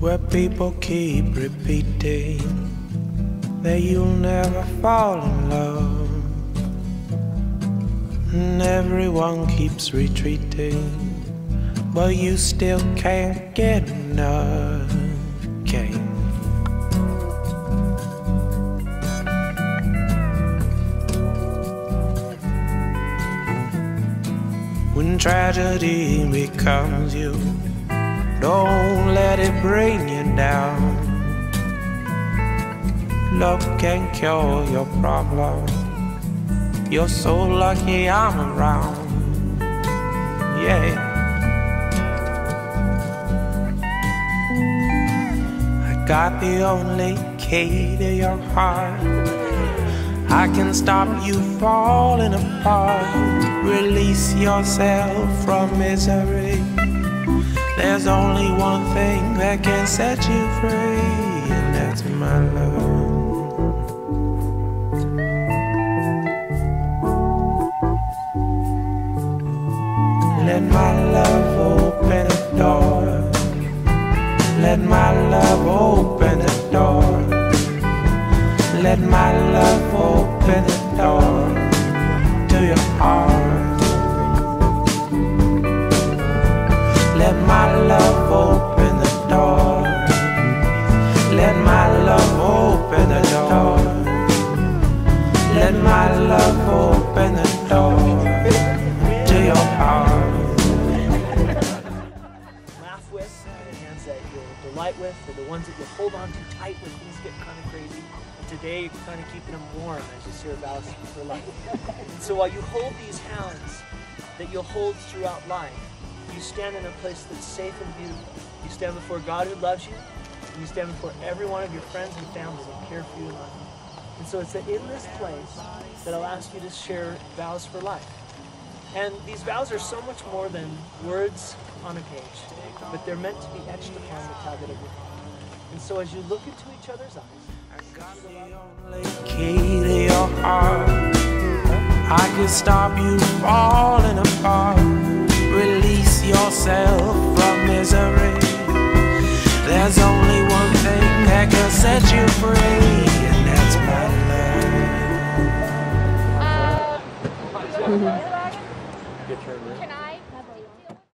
where people keep repeating that you'll never fall in love. And everyone keeps retreating, but you still can't get enough. When tragedy becomes you, don't let it bring you down. Love can cure your problem. You're so lucky I'm around. Yeah. I got the only key to your heart. I can stop you falling apart. Release yourself from misery. There's only one thing that can set you free, and that's my love. Let my love open the door. Let my love open the door. Let my love open the door to your heart. Let my Let my love open the door. Let my love open the door to your heart. laugh with, the hands that you'll delight with, or the ones that you'll hold on to tight when things get kind of crazy. And today you're kind of keeping them warm as you share vows for life. So while you hold these hands that you'll hold throughout life, you stand in a place that's safe and beautiful. You stand before God who loves you, you stand before every one of your friends and family that care for you and love you. And so it's in this place that I'll ask you to share vows for life. And these vows are so much more than words on a page, but they're meant to be etched upon the tablet of your heart. And so as you look into each other's eyes, key to your heart. I can stop you falling apart. set you free, and that's my love.